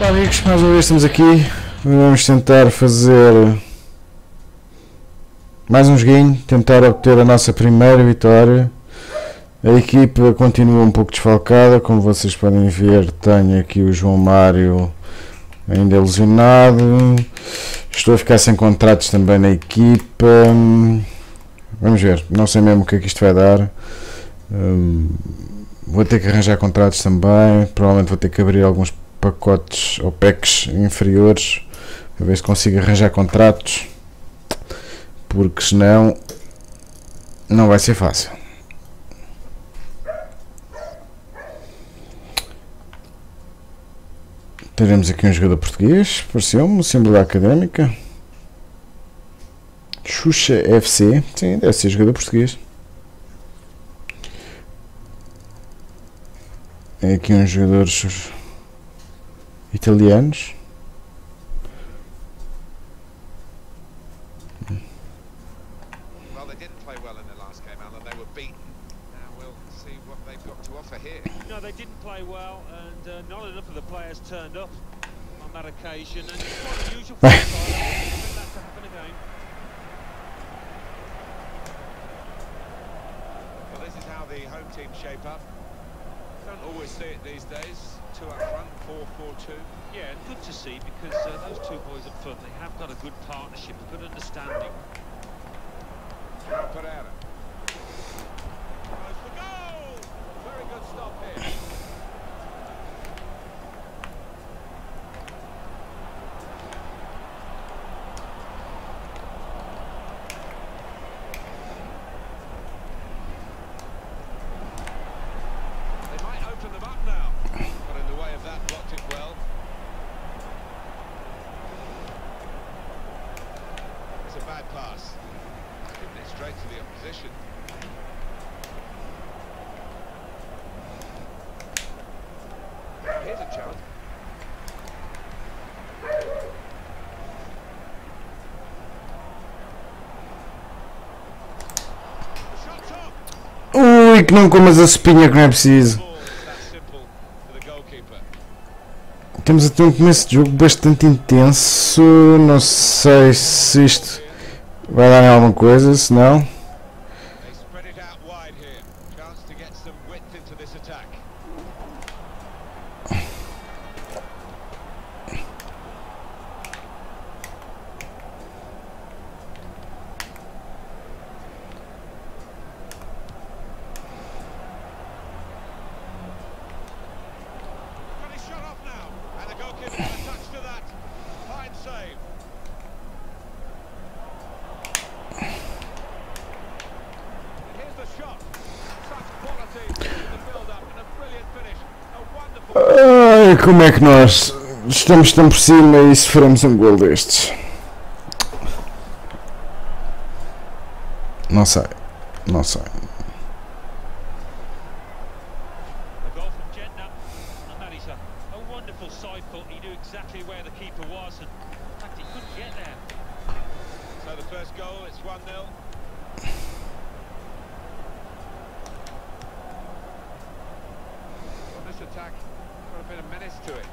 Olá amigos, mais uma vez estamos aqui. Vamos tentar fazer mais um joguinho, tentar obter a nossa primeira vitória. A equipa continua um pouco desfalcada, como vocês podem ver, tenho aqui o João Mário ainda ilusionado. Estou a ficar sem contratos também na equipa. Vamos ver, não sei mesmo o que é que isto vai dar. Hum, vou ter que arranjar contratos também. Provavelmente vou ter que abrir alguns pacotes ou packs inferiores para ver se consigo arranjar contratos. Porque senão não vai ser fácil. Teremos aqui um jogador português, pareceu-me, um símbolo da académica. Xuxa FC, sim, deve ser jogador português. É aqui uns jogadores italianos. Four, two. Yeah, good to see because uh, those two boys up front, they have got a good partnership, a good understanding. Well put out. Goes for goal! Very good stop here. Pass. Giving it straight to the opposition. Here's a chance. Ui, que não comas a espinha que não é preciso. Temos até um começo de jogo bastante intenso. Não sei se isto vai dar em alguma coisa, se como é que nós estamos tão por cima e sofremos um gol destes? Não sei, não sei. A goal from Gentner, and that is a, a wonderful side foot. He knew exactly where the keeper was, and in fact, he couldn't get there. So the first goal, it's 1-0. Well, this attack got a bit of menace to it.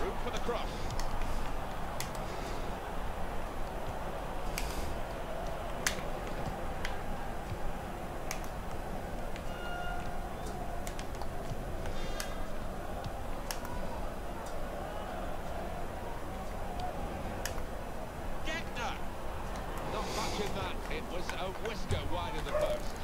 Room for the cross. It was a whisker wide of the post.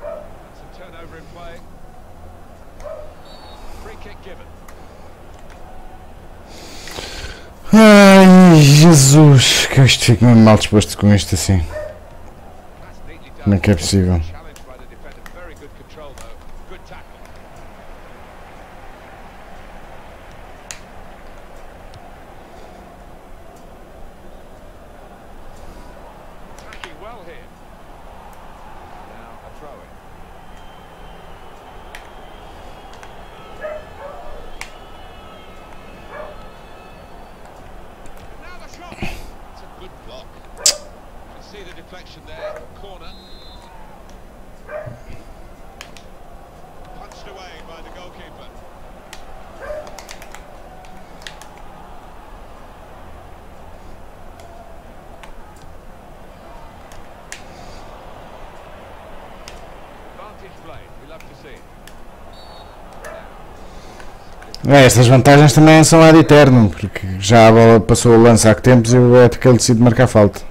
That's a turnover in play. Free kick given. Ai, Jesus, que eu mesmo mal disposto com isto assim. Como é que é possível? É, estas vantagens também são ad eterno, porque já a bola passou o lance há que tempos e o Ética decide marcar falta.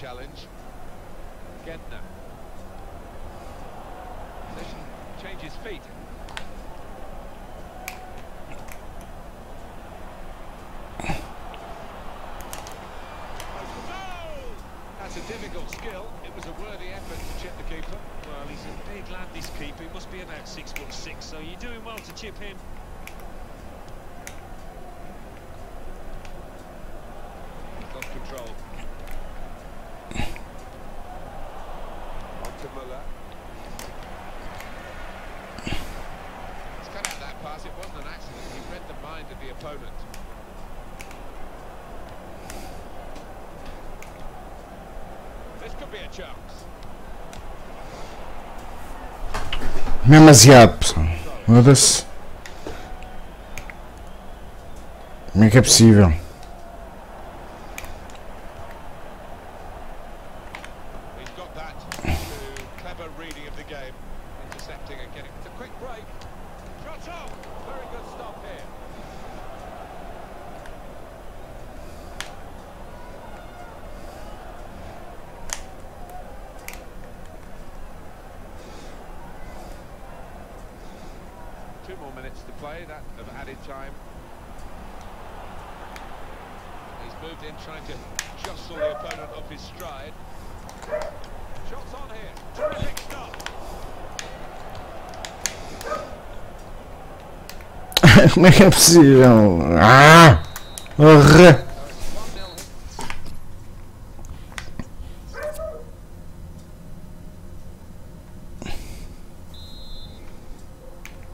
Challenge. Gentner. Position changes feet. That's a difficult skill. It was a worthy effort to chip the keeper. Well, he's a big lad, this keeper. He must be about six foot six, so you're doing well to chip him. Demasiado, pessoal. Foda-se. Como é que é possível? Two more minutes to play. That of added time. He's moved in, trying to jostle the opponent off his stride. Shots on here. Terrific start. Como é? Ah! Porra! So it's 1-0.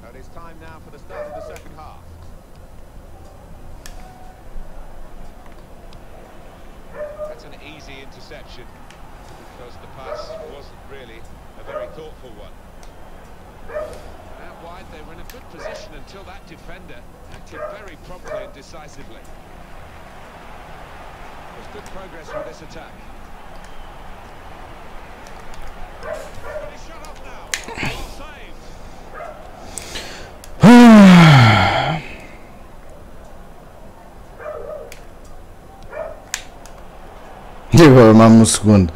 And it's time now for the start of the second half. That's an easy interception because the pass wasn't really a very thoughtful one. Out wide, they were in a good position until that defender acted very promptly and decisively. There's good progress with this attack. E agora mamo o segundo.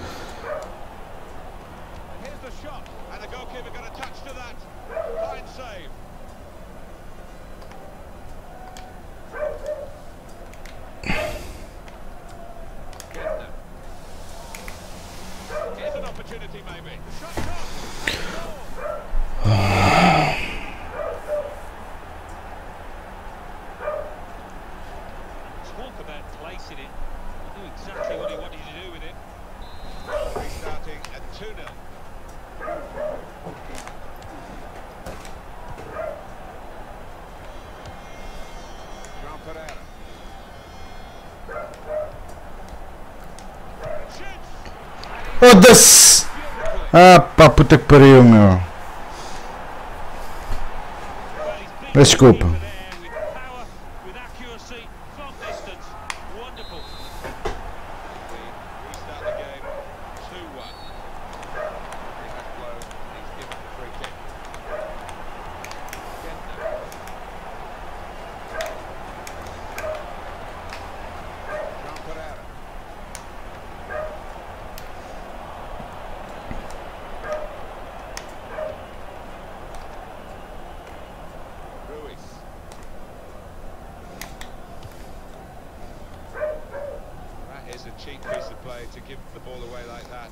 Exactly what he wanted to do with it. Restarting at 2-0. João Pereira. Shoots! Foda-se! Ah pá, puta que pariu, meu. Desculpa. Cheap piece of play to give the ball away like that.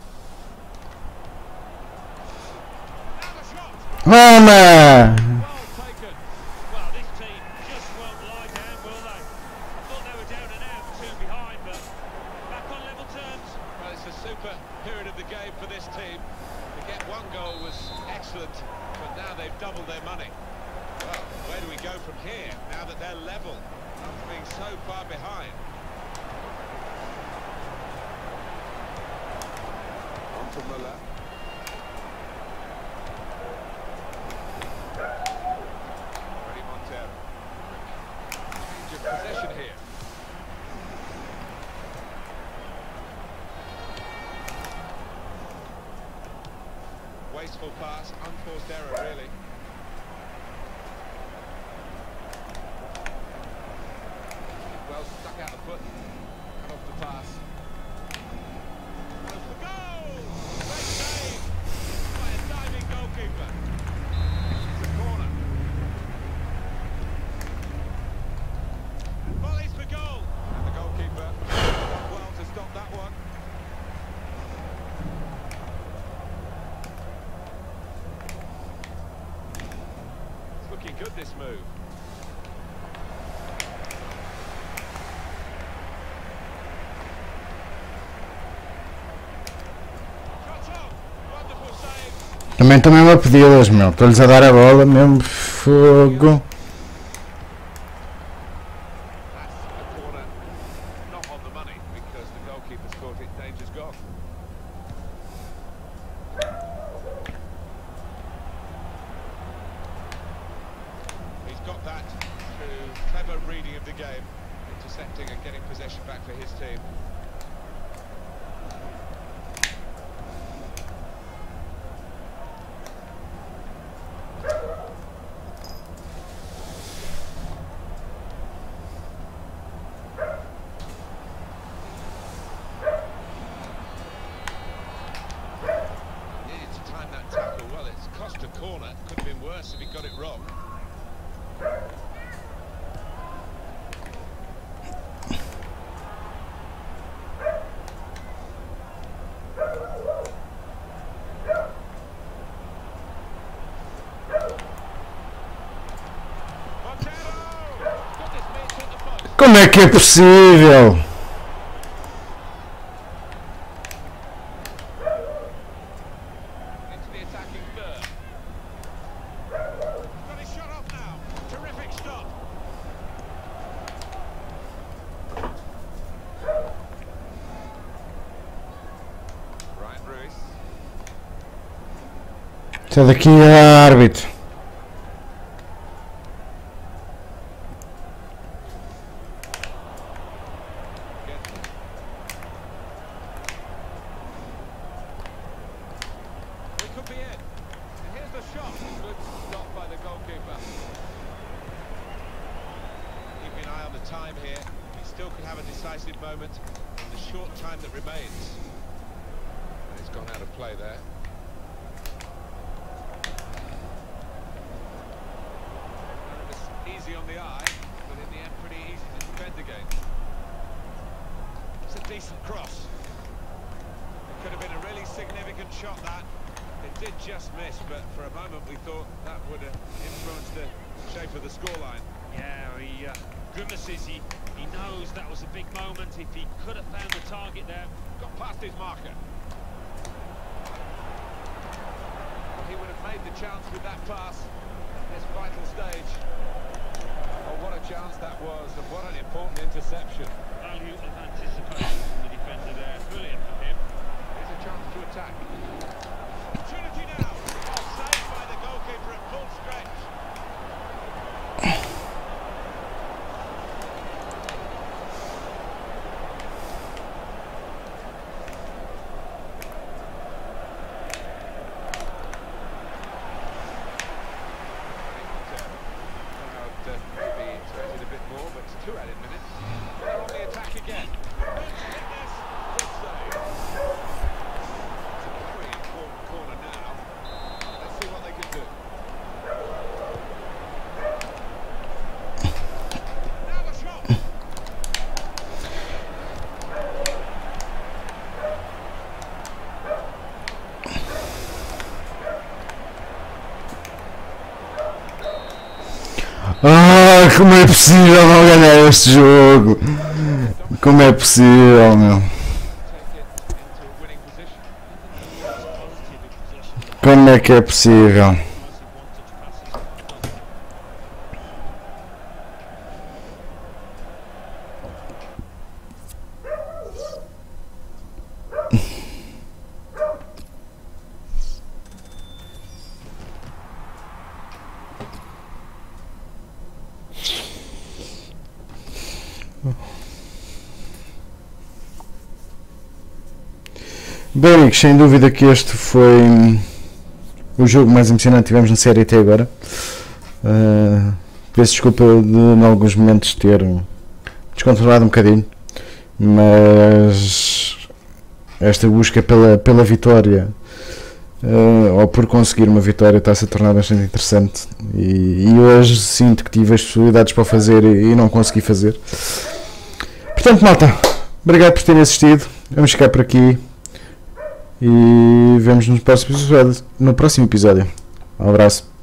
Now the shot! Vamos! Well taken. Well, this team just won't lie down, will they? I thought they were down and out, two behind, but back on level terms. Well, it's a super period of the game for this team. To get one goal was excellent, but now they've doubled their money. Well, where do we go from here, now that they're level, after being so far behind? On to Muller. Freddie Montero. Change of possession here. Wasteful pass, unforced error, really. This move. Também estou mesmo a pedi-las, meu. Estou-lhes a dar a bola mesmo. Fogo. That through clever reading of the game, intercepting and getting possession back for his team. Needed to time that tackle well. It's cost a corner. Could have been worse if he got it wrong. É que é possível? into the attacking be in. And here's the shot. Good stop by the goalkeeper. Keeping an eye on the time here. He still could have a decisive moment in the short time that remains. And it's gone out of play there. It easy on the eye, but in the end pretty easy to defend against. It's a decent cross. It could have been a really significant shot, that. It did just miss, but for a moment we thought that would have influenced the shape of the scoreline. Yeah, he uh, grimaces. He, he knows that was a big moment. If he could have found the target there, Got past his marker. Well, he would have made the chance with that pass at this vital stage. Oh, what a chance that was, and what an important interception. value of anticipation from the defender there. Brilliant from him. Here's a chance to attack. Stretch. Como é possível não ganhar este jogo? Como é possível, meu? Como é que é possível? Bem, amigos, sem dúvida que este foi hum, o jogo mais emocionante que tivemos na série até agora. Ah, peço desculpa de, em alguns momentos, ter descontrolado um bocadinho, mas esta busca pela, pela vitória ah, ou por conseguir uma vitória está-se a tornar bastante interessante. E, e hoje sinto que tive as possibilidades para fazer e, e não consegui fazer. Portanto, malta, obrigado por terem assistido. Vamos ficar por aqui e vemos no próximo episódio. No próximo episódio. Um abraço.